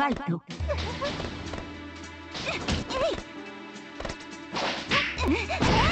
ファイト。逃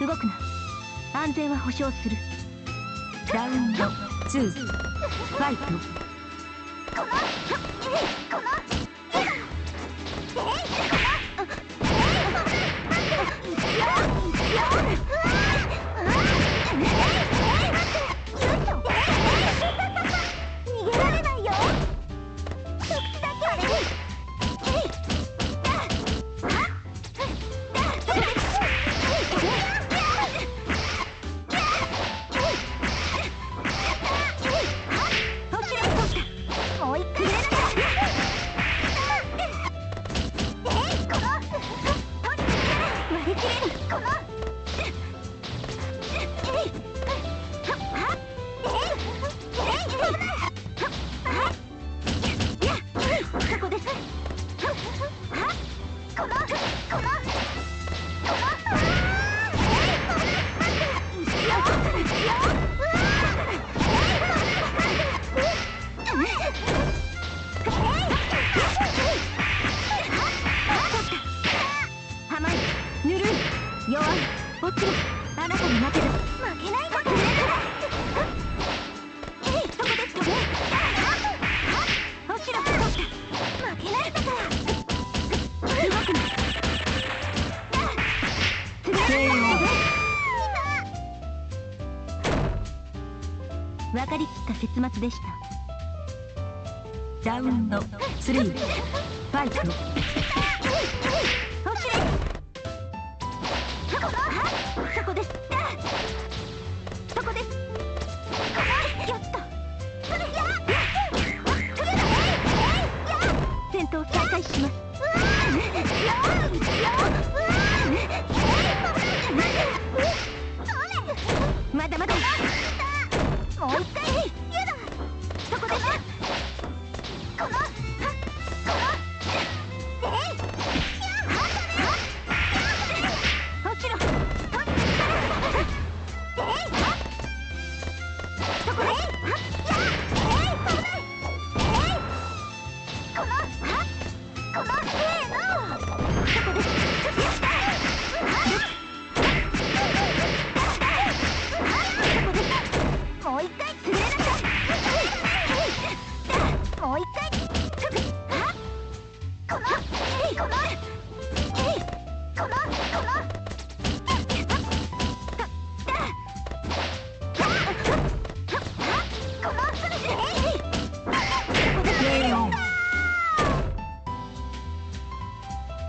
動くな。安全は保証する。ラウンド2ファイト弱い落ちるあなたに負ける負けないこですよね落ちろ負けないんだかりきった結末でし。たラウンド3ファイトそこです。そこです。やった。戦闘再開しますまだまだもう一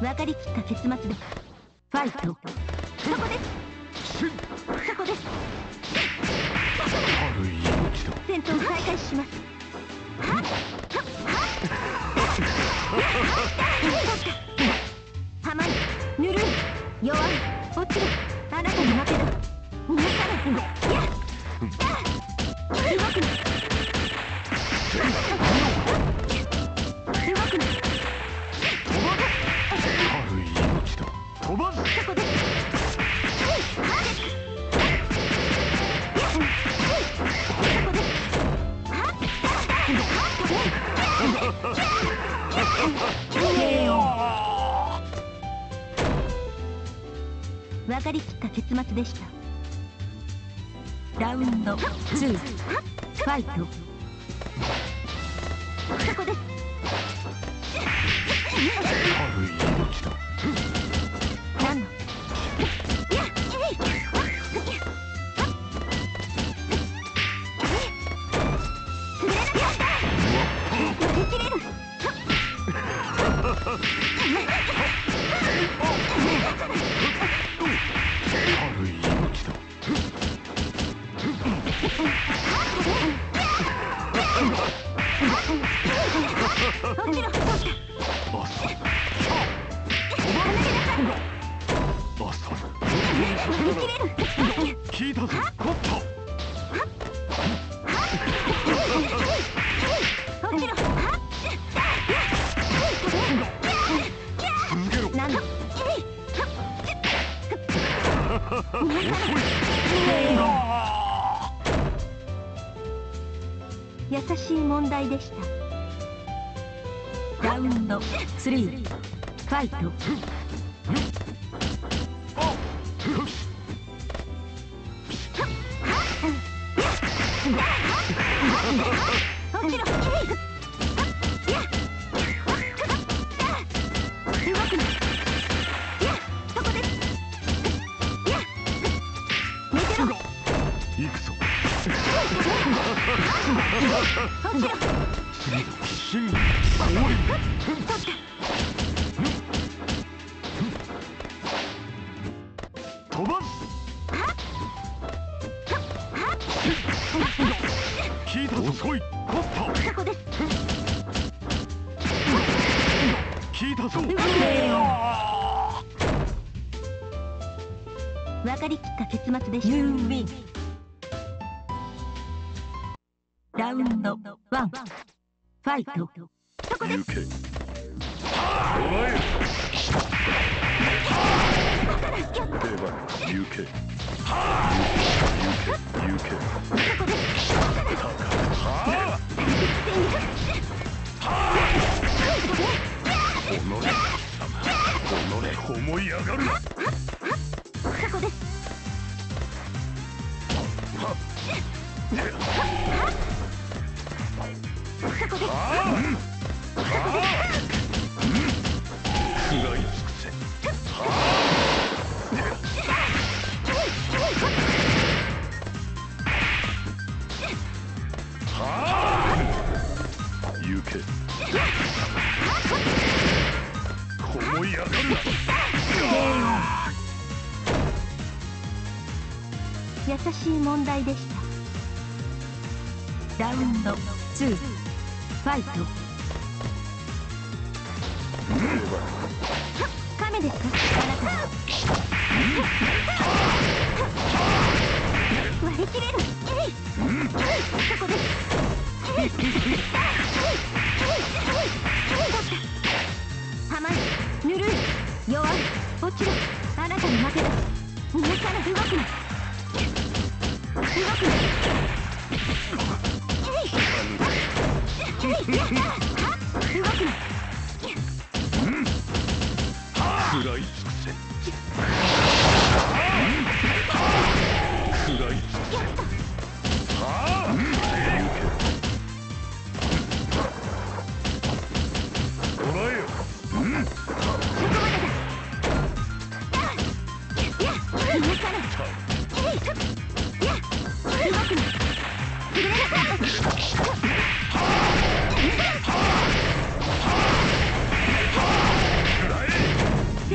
分かりきった結末ですファイト。そこです。そこです。軽い命だ。戦闘再開します。甘いぬるい弱い落ちるあなたに負ける逃がさない分かりきった結末でした。ラウンド2ファイト。そこです。聞いたぞしい問題でした。ラウンド3ファイト。よし落ちろ。動くな聞いたぞ遅いコットそこです聞いたぞ動くな分かりきった結末でしたラウンド1ファイト。そこです。思い上がるなそこです。そこです食らい尽くせ行け思い上がるな優しい問題でした。ラウンド2ファイト。亀ですか？あなたは割り切れる。そこで。す甘いぬるい。弱い。落ちろあなたに負けだ逃がさない。動くな動くな。くない。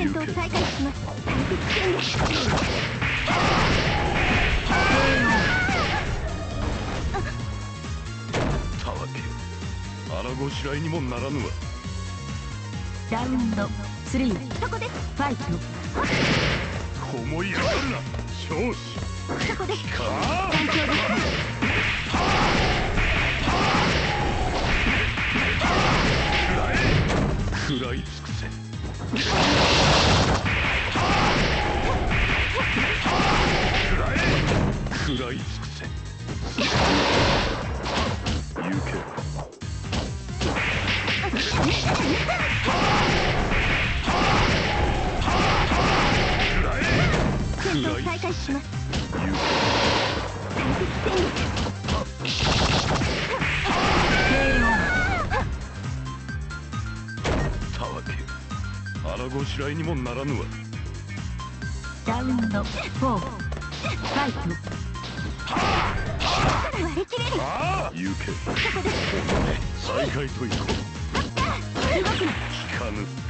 戦闘再開します。大敵戦です。たわけ腹ごしらえにもならぬわラウンド3そこでファイト思い上がるな少子そこでかあ団長です。食らい尽くせ食らい尽くせ行けたわけ。腹ごしらえにもならぬわ。ラウンド4ファイト割り切れる。ああ。行けそこです再開といこう動くくな聞かぬ